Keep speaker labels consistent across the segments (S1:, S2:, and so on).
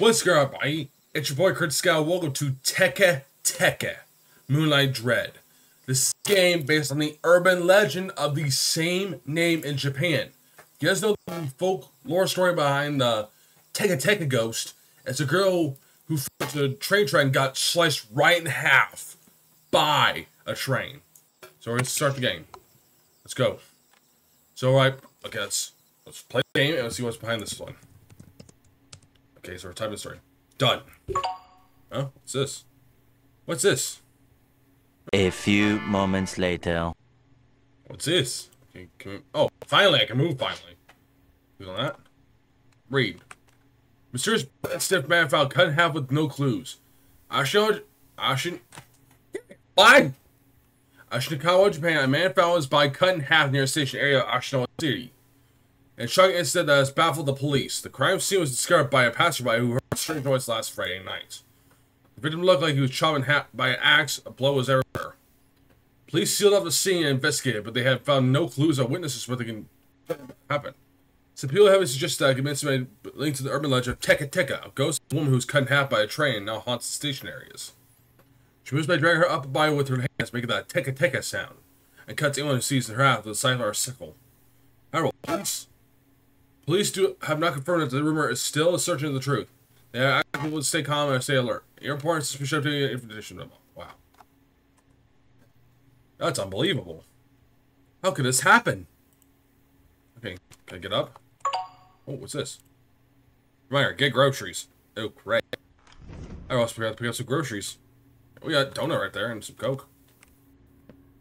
S1: What's going on? It's your boy CritScout. Welcome to Teke Teke Moonlight Dread. This game based on the urban legend of the same name in Japan. You guys know the folklore story behind the Teke Teke ghost? It's a girl who the train track and got sliced right in half by a train. So we're gonna start the game. Let's go. So right, okay, let's let's play the game and let's see what's behind this one. Okay, so we're typing the story. Done. Oh, what's this? What's this?
S2: A few moments later.
S1: What's this? Okay, we, oh, finally, I can move finally. Click on that. Read. Mysterious stiff man found cut in half with no clues. Ashino, Ashin, why? Ashinikawa, Japan, a man found his body cut in half near a station area of Ashino City. And shocking incident that has baffled the police. The crime scene was discovered by a passerby who heard a strange noise last Friday night. The victim looked like he was chopped in half by an axe. A blow was everywhere. Police sealed up the scene and investigated, but they had found no clues or witnesses what the can happen. Some people have suggested that convinced made linked to the urban legend of Teke Teke, a ghost woman who was cut in half by a train and now haunts the station areas. She moves by dragging her upper body with her hands, making that Teke Teke sound, and cuts anyone who sees her half with a scythe or a sickle. However, police, police do have not confirmed that the rumor is still a searching of the truth. They are people to stay calm and stay alert. Your reports suspicion of information. Wow. That's unbelievable. How could this happen? Okay, can I get up? Oh, what's this? Reminder, get groceries. Oh, great. I also forgot to pick up some groceries. Oh, we got donut right there and some Coke.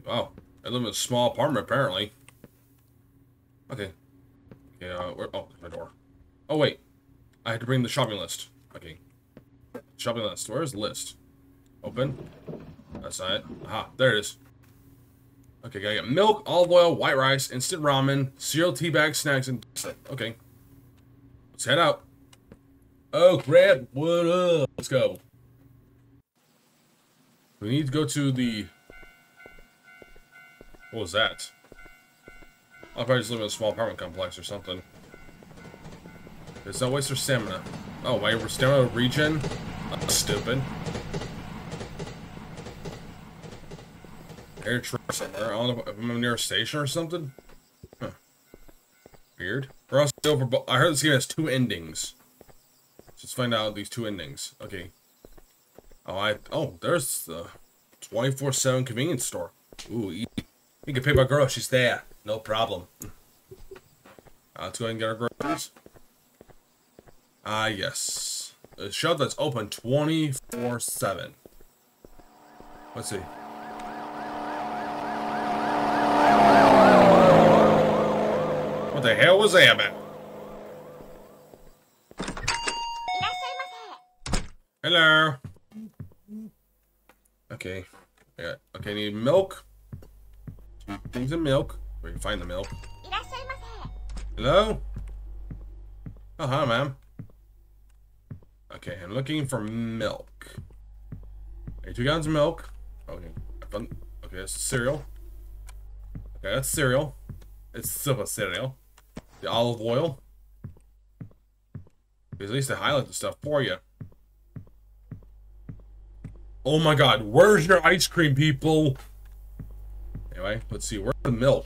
S1: Wow. I live in a small apartment, apparently. Okay. Uh, where, oh, my door. Oh, wait. I had to bring the shopping list. Okay. Shopping list. Where's the list? Open. That's not it. Aha, there it is. Okay, gotta get milk, olive oil, white rice, instant ramen, cereal, tea bag, snacks, and... Okay. Let's head out. Oh, crap. What up? Let's go. We need to go to the... What was that? I'll probably just live in a small apartment complex or something. There's no waste of stamina. Oh, my stamina regen? That's stupid. Air somewhere. I don't know if I'm near a station or something. Huh. Weird. We're also over. I heard this game has two endings. Let's find out these two endings. Okay. Oh, I. Oh, there's the 24/7 convenience store. Ooh, you, can pay my girl. She's there. No problem. Uh, let's go ahead and get our groceries. Ah, yes. A shop that's open 24/7. Let's see. What the hell was that about? Hello. Okay. Yeah. Okay, need milk. Two things of milk. Where you find the milk? Hello? Oh, hi, ma'am. Okay, I'm looking for milk. Okay, two gallons of milk. Okay, okay, that's cereal. Okay, that's cereal. It's still a cereal. The olive oil. At least they highlight the stuff for you. Oh my god, where's your ice cream, people? Anyway, let's see, where's the milk?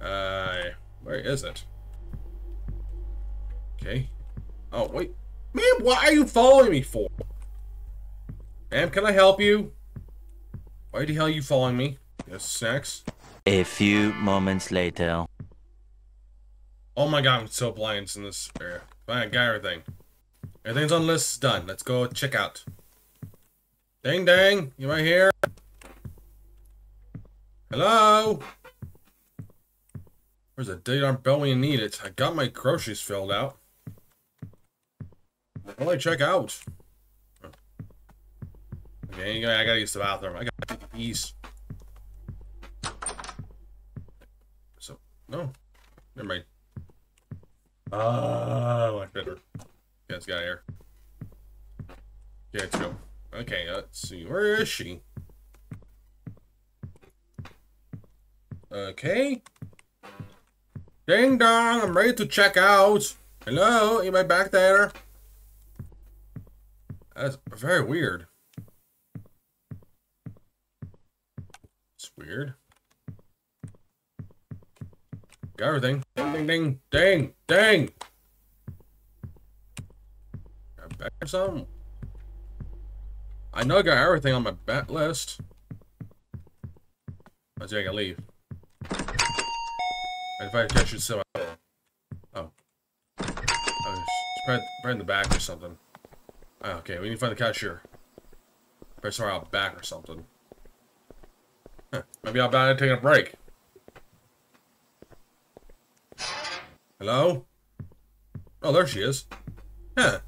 S1: Uh, where is it? Okay. Oh, wait. Man, what are you following me for? Ma'am, can I help you? Why the hell are you following me? Yes, snacks?
S2: A few moments later.
S1: Oh my god, I'm so blind in this area. Fine, got everything. Everything's on the list, it's done. Let's go check out. Ding dang, you right here? Hello? Where's a darn bell when you need it? I got my groceries filled out. Well, I check out. Okay, I gotta use the bathroom. I gotta take these. So, no. Never mind. Ah, much better. Yeah, it's got air. Yeah, let's go. Okay, let's see. Where is she? Okay. Ding dong, I'm ready to check out. Hello? Anybody back there? That's very weird. It's weird. Got everything. Ding, ding, ding, ding, ding. Got back or something? I know I got everything on my bat list. I think I can leave. If I catch it, so I Oh. Oh, spread, spread in the back or something. Oh, okay, we need to find the cashier. Probably somewhere out back or something. Huh, maybe out back taking a break. Hello? Oh, there she is. Huh.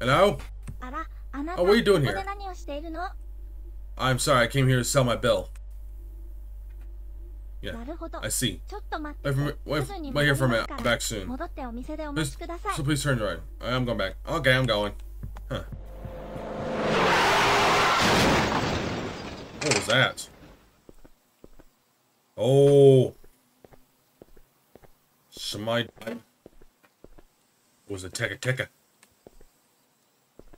S1: Hello?
S3: Oh,
S1: what are you doing here? I'm sorry, I came here to sell my bill. Yeah, I see. Wait, for wait, wait here for a minute. I'm back soon. Please, so please turn right. I'm going back. Okay, I'm going. Huh. What was that? Oh. Somebody was a Tekka Tekka.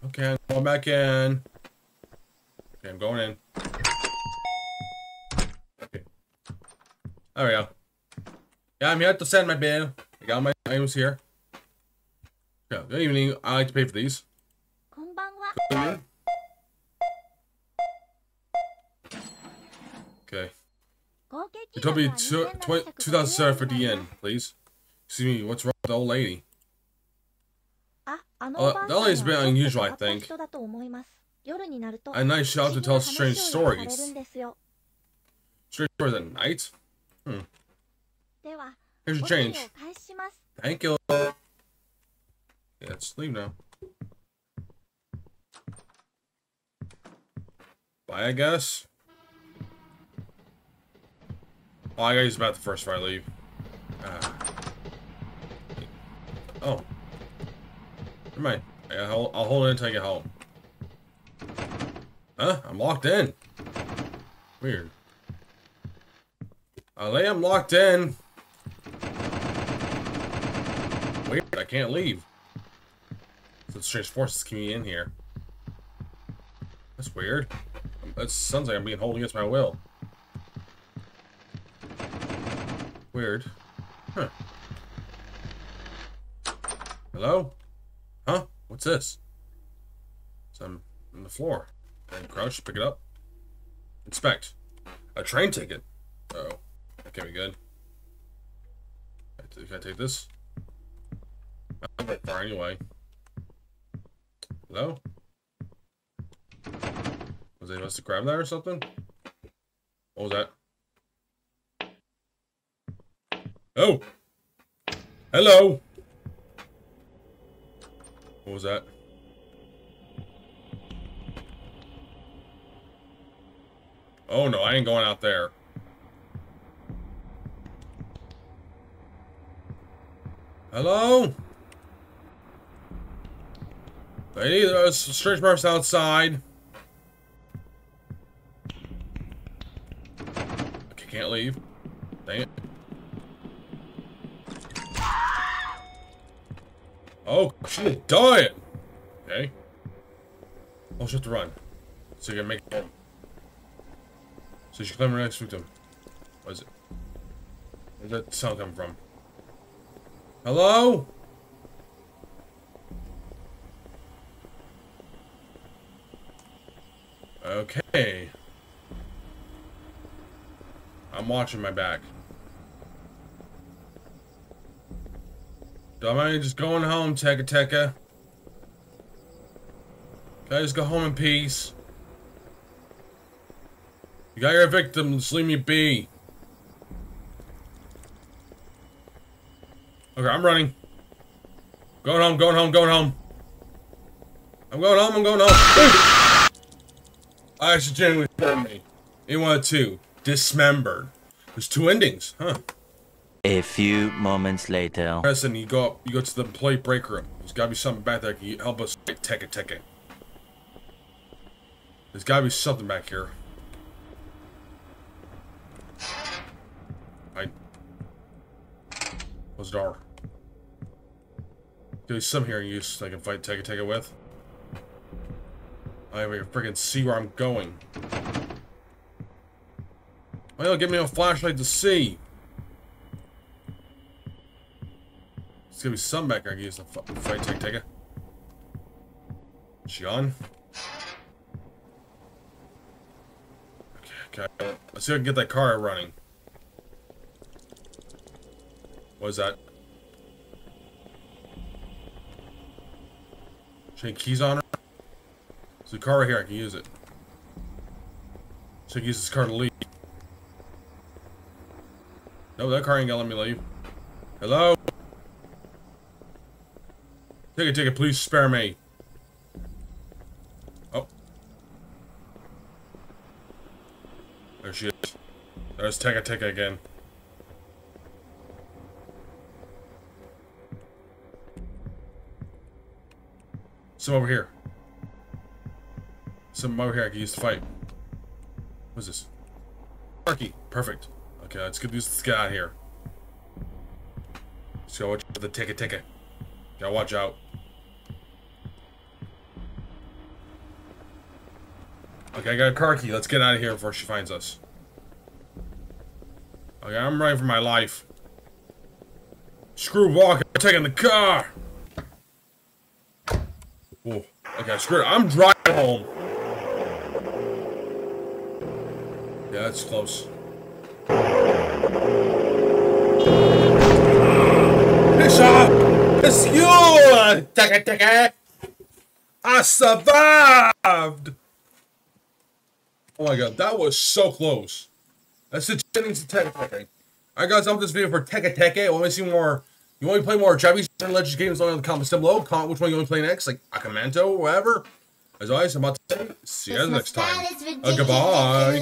S1: Okay, I'm going back in. Okay, I'm going in. There we go. Yeah, I'm here to send my bill. I got my items here. Yeah, good evening. I like to pay for these. Okay. You told me 2,000 yen, please. Excuse me, what's wrong with the old lady?
S3: Uh,
S1: that lady's a bit unusual, I think. A nice shop to tell strange stories. Strange stories at night? Hmm. Here's your change. Thank you. Yeah, let's leave now. Bye, I guess. Oh, I gotta use about the first I leave. Ah. Oh. Never mind. I'll, I'll hold it until I get home. Huh? I'm locked in. Weird. I lay I'm locked in. Wait, I can't leave. So the strange forces keep me in here. That's weird. That sounds like I'm being held against my will. Weird. Huh. Hello? Huh? What's this? Some on the floor. And crouch, pick it up. Inspect. A train ticket. Uh oh. That can't good. Can I take this? I'm Not far anyway. Hello? Was they supposed to grab that or something? What was that? Oh! Hello! What was that? Oh no, I ain't going out there. Hello? Lady, there's a strange marks outside. Okay, can't leave. Dang it. Oh, she's dying! Okay. Oh, she have to run. So you can make it. So she climb her next victim. What is it? Where's that sound come from? Hello? Okay. I'm watching my back. Don't mind just going home, Tekka Tekka. Can I just go home in peace? You got your victims, leave me be. Okay, I'm running. Going home, going home, going home. I'm going home, I'm going home. I accidentally hurt me. One of two. Dismembered. There's two endings, huh?
S2: A few moments later.
S1: Preston, you go up, you go to the employee break room. There's gotta be something back there. Can you help us fight Tekka Tekka? There's gotta be something back here. I... Close the door. There's some here in use I can fight take it with. I can freaking see where I'm going. Oh, Why don't give me a flashlight to see? There's gonna be some back I can use to fight take take it. She on? Okay, okay. Let's see if I can get that car running. What is that? Should I keys on her? There's a car right here, I can use it. So I use this car to leave. No, that car ain't gonna let me leave. Hello? Take it, take it, please spare me. Oh. There she is. There's Teka Teka again. Some over here. Some over here I can use to fight. What's this? Sparky. Perfect. Okay, let's get, let's get out here. Let's go watch the ticket ticket. Gotta watch out. Okay, I got a car key. Let's get out of here before she finds us. Okay, I'm running for my life. Screw walking. Taking the car. Oh, okay, screw it. I'm driving home. Yeah, that's close. Bishop! It's you! Take it! I survived! Oh my god, that was so close. That's the Jennings Teke. Alright guys, I'm this video for Teka Teke. Want to see more you want me to play more Japanese Legends games? Let know the comments down below. Comment which one you want to play next, like Aka Manto or whatever. As always, I'm about to say, see you guys next time. Uh, goodbye.